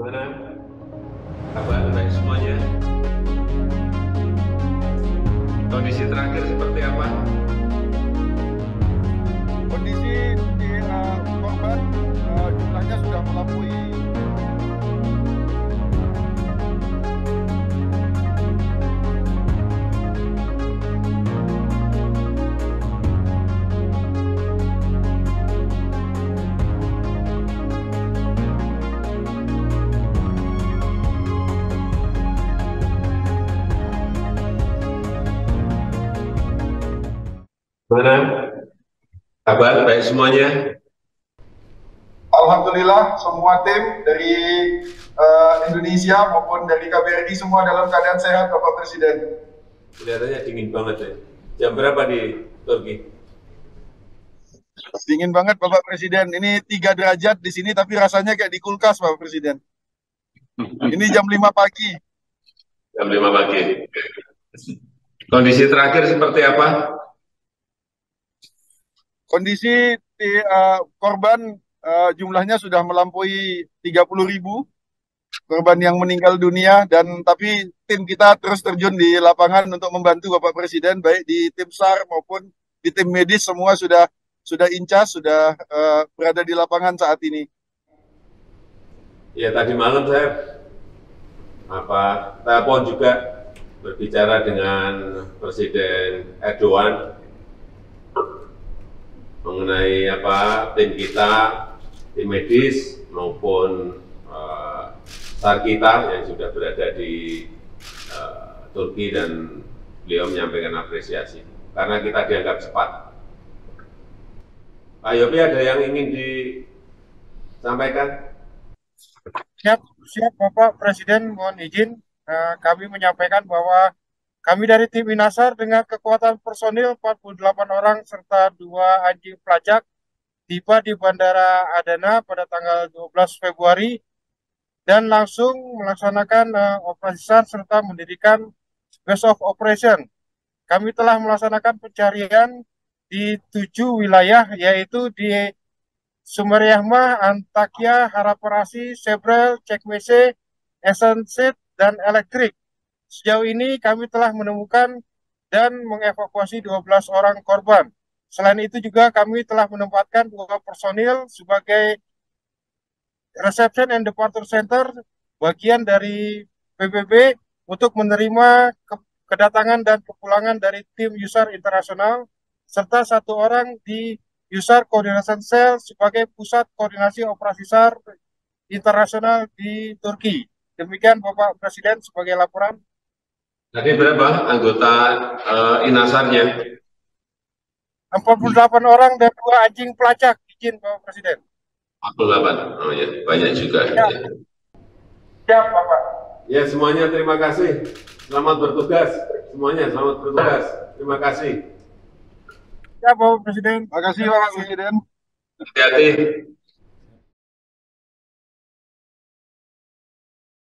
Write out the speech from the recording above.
Gimana? Kabar baik semuanya? Kondisi terakhir seperti apa? Gimana? Kabar baik semuanya? Alhamdulillah semua tim dari uh, Indonesia maupun dari KBRI semua dalam keadaan sehat Bapak Presiden. Kelihatannya dingin banget ya. Jam berapa di Turki? Dingin banget Bapak Presiden. Ini tiga derajat di sini tapi rasanya kayak di kulkas Bapak Presiden. Ini jam 5 pagi. Jam 5 pagi. Kondisi terakhir seperti apa? Kondisi di, uh, korban uh, jumlahnya sudah melampaui 30 ribu korban yang meninggal dunia dan tapi tim kita terus terjun di lapangan untuk membantu Bapak Presiden baik di tim SAR maupun di tim medis semua sudah sudah incas sudah uh, berada di lapangan saat ini. Ya tadi malam saya apa telepon juga berbicara dengan Presiden Erdogan mengenai apa tim kita, tim medis maupun uh, kita yang sudah berada di uh, Turki dan beliau menyampaikan apresiasi karena kita dianggap cepat. Pak Yopi ada yang ingin disampaikan? Siap, siap Bapak Presiden, mohon izin uh, kami menyampaikan bahwa kami dari tim Inasar dengan kekuatan personil 48 orang serta dua anjing pelacak tiba di Bandara Adana pada tanggal 12 Februari dan langsung melaksanakan uh, operasi SAR serta mendirikan base of operation. Kami telah melaksanakan pencarian di tujuh wilayah yaitu di Sumeriahma, Antakya, Haraparasi, Sebrel, Cekmese, Esensit, dan Elektrik. Sejauh ini kami telah menemukan dan mengevakuasi 12 orang korban. Selain itu juga kami telah menempatkan dua personil sebagai reception and departure center bagian dari PBB untuk menerima ke kedatangan dan kepulangan dari tim user internasional serta satu orang di user coordination cell sebagai pusat koordinasi operasi SAR internasional di Turki. Demikian Bapak Presiden sebagai laporan. Tadi berapa anggota uh, inasarnya? 48 orang dan dua anjing pelacak, izin Bapak Presiden. 48, oh ya, banyak juga. Ya. Siap, Bapak. Ya, semuanya terima kasih. Selamat bertugas. Semuanya selamat bertugas. Terima kasih. Siap, Bapak Presiden. Terima kasih Bapak Presiden. Hati-hati.